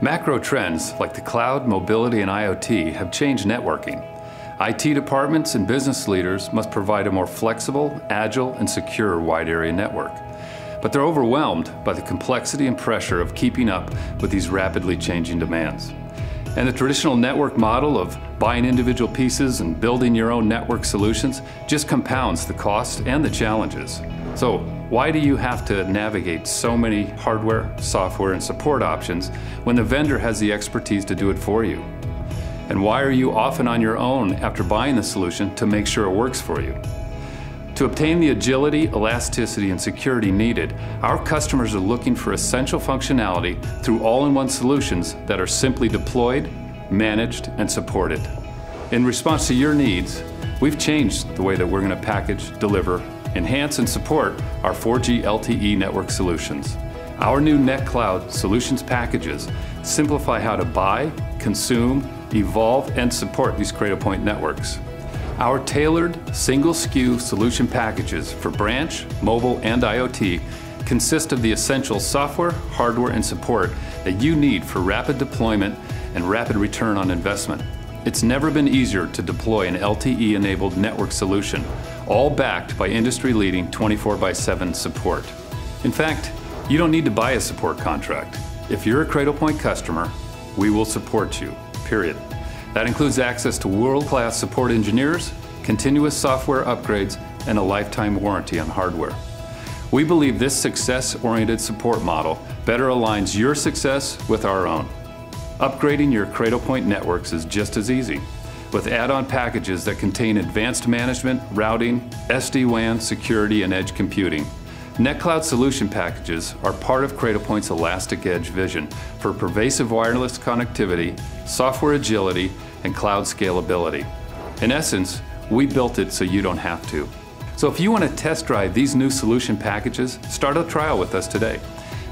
Macro trends like the cloud, mobility, and IoT have changed networking. IT departments and business leaders must provide a more flexible, agile, and secure wide area network. But they're overwhelmed by the complexity and pressure of keeping up with these rapidly changing demands. And the traditional network model of buying individual pieces and building your own network solutions just compounds the cost and the challenges. So why do you have to navigate so many hardware, software, and support options when the vendor has the expertise to do it for you? And why are you often on your own after buying the solution to make sure it works for you? To obtain the agility, elasticity, and security needed, our customers are looking for essential functionality through all-in-one solutions that are simply deployed, managed, and supported. In response to your needs, we've changed the way that we're going to package, deliver, enhance and support our 4G LTE network solutions. Our new NetCloud solutions packages simplify how to buy, consume, evolve, and support these Cradlepoint networks. Our tailored single SKU solution packages for branch, mobile, and IoT consist of the essential software, hardware, and support that you need for rapid deployment and rapid return on investment. It's never been easier to deploy an LTE-enabled network solution, all backed by industry-leading 24 x 7 support. In fact, you don't need to buy a support contract. If you're a Cradlepoint customer, we will support you, period. That includes access to world-class support engineers, continuous software upgrades, and a lifetime warranty on hardware. We believe this success-oriented support model better aligns your success with our own. Upgrading your Cradlepoint networks is just as easy with add-on packages that contain advanced management, routing, SD-WAN, security, and edge computing. NetCloud solution packages are part of Cradlepoint's Elastic Edge vision for pervasive wireless connectivity, software agility, and cloud scalability. In essence, we built it so you don't have to. So if you want to test drive these new solution packages, start a trial with us today.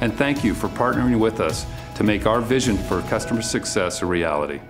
And thank you for partnering with us to make our vision for customer success a reality.